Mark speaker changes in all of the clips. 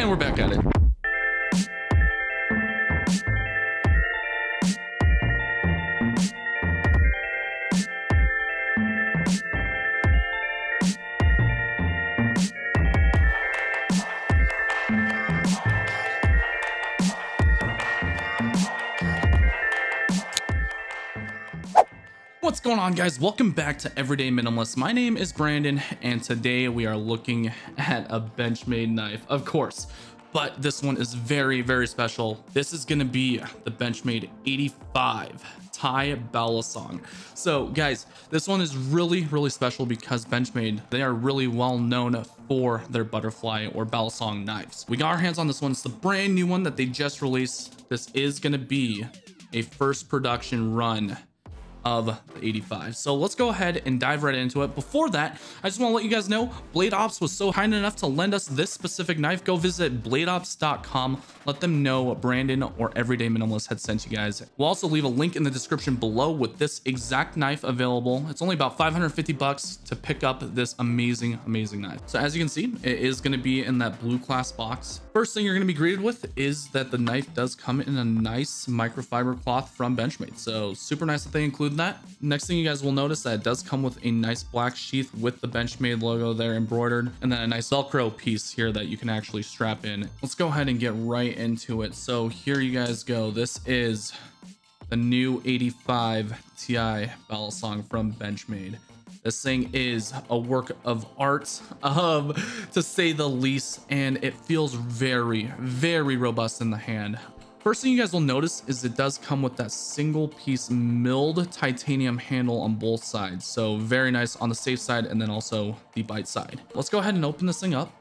Speaker 1: And we're back at it. What's going on guys? Welcome back to Everyday Minimalist. My name is Brandon and today we are looking at a Benchmade knife, of course, but this one is very, very special. This is gonna be the Benchmade 85 Ti Balisong. So guys, this one is really, really special because Benchmade, they are really well known for their butterfly or Balisong knives. We got our hands on this one. It's the brand new one that they just released. This is gonna be a first production run of the 85. So let's go ahead and dive right into it. Before that, I just want to let you guys know Blade Ops was so kind enough to lend us this specific knife. Go visit bladeops.com. Let them know Brandon or Everyday Minimalist had sent you guys. We'll also leave a link in the description below with this exact knife available. It's only about 550 bucks to pick up this amazing, amazing knife. So as you can see, it is going to be in that blue class box. First thing you're going to be greeted with is that the knife does come in a nice microfiber cloth from Benchmade. So super nice that they include that. Next thing you guys will notice that it does come with a nice black sheath with the Benchmade logo there embroidered and then a nice Velcro piece here that you can actually strap in. Let's go ahead and get right into it. So here you guys go. This is the new 85 Ti Balisong from Benchmade. This thing is a work of art, um, to say the least, and it feels very, very robust in the hand. First thing you guys will notice is it does come with that single piece milled titanium handle on both sides. So very nice on the safe side and then also the bite side. Let's go ahead and open this thing up.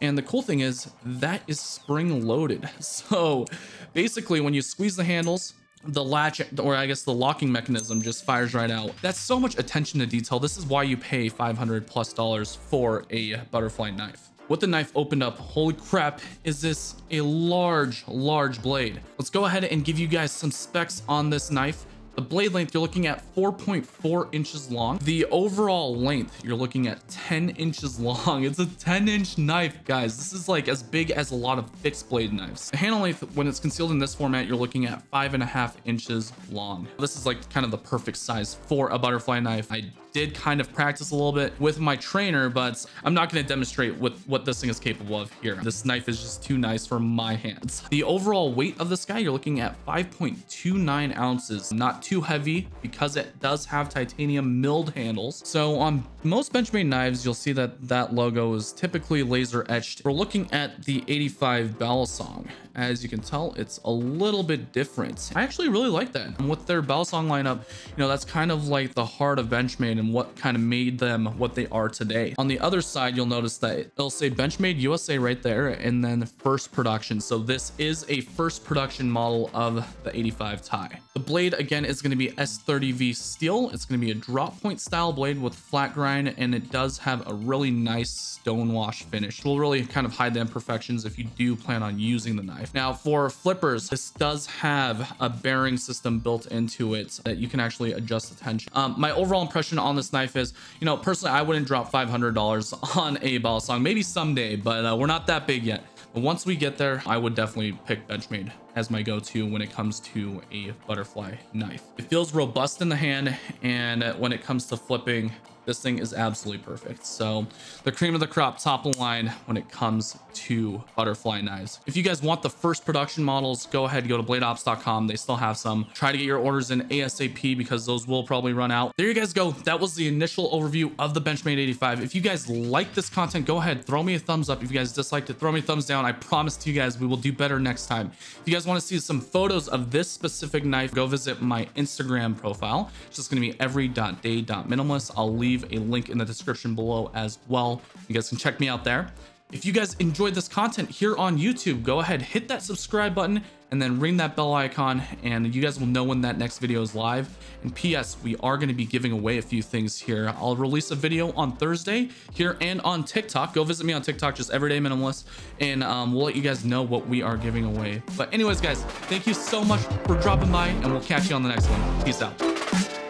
Speaker 1: And the cool thing is that is spring loaded. So basically when you squeeze the handles, the latch or I guess the locking mechanism just fires right out. That's so much attention to detail. This is why you pay 500 plus dollars for a butterfly knife. With the knife opened up, holy crap, is this a large, large blade. Let's go ahead and give you guys some specs on this knife. The blade length, you're looking at 4.4 inches long. The overall length, you're looking at 10 inches long. It's a 10 inch knife, guys. This is like as big as a lot of fixed blade knives. The handle length, when it's concealed in this format, you're looking at five and a half inches long. This is like kind of the perfect size for a butterfly knife. I did kind of practice a little bit with my trainer, but I'm not going to demonstrate what, what this thing is capable of here. This knife is just too nice for my hands. The overall weight of this guy, you're looking at 5.29 ounces, not too heavy because it does have titanium milled handles. So on most Benchmade knives, you'll see that that logo is typically laser etched. We're looking at the 85 Balisong. As you can tell, it's a little bit different. I actually really like that. And with their Balisong lineup, you know, that's kind of like the heart of Benchmade and what kind of made them what they are today. On the other side, you'll notice that it'll say Benchmade USA right there and then first production. So this is a first production model of the 85 Ti. The blade, again, is going to be S30V steel. It's going to be a drop point style blade with flat grind, and it does have a really nice stone wash finish. It will really kind of hide the imperfections if you do plan on using the knife. Now, for flippers, this does have a bearing system built into it that you can actually adjust the tension. Um, my overall impression on this knife is, you know, personally, I wouldn't drop $500 on a Balisong. Maybe someday, but uh, we're not that big yet. But once we get there, I would definitely pick Benchmade as my go-to when it comes to a butterfly knife. It feels robust in the hand, and when it comes to flipping, this thing is absolutely perfect. So the cream of the crop top line when it comes to butterfly knives. If you guys want the first production models, go ahead, go to bladeops.com. They still have some. Try to get your orders in ASAP because those will probably run out. There you guys go. That was the initial overview of the Benchmade 85. If you guys like this content, go ahead, throw me a thumbs up. If you guys disliked it, throw me a thumbs down. I promise to you guys, we will do better next time. If you guys want to see some photos of this specific knife, go visit my Instagram profile. It's just going to be every.day.minimalist. I'll leave leave a link in the description below as well. You guys can check me out there. If you guys enjoyed this content here on YouTube, go ahead, hit that subscribe button and then ring that bell icon and you guys will know when that next video is live. And PS, we are going to be giving away a few things here. I'll release a video on Thursday here and on TikTok. Go visit me on TikTok, just Everyday Minimalist, and um, we'll let you guys know what we are giving away. But anyways, guys, thank you so much for dropping by and we'll catch you on the next one. Peace out.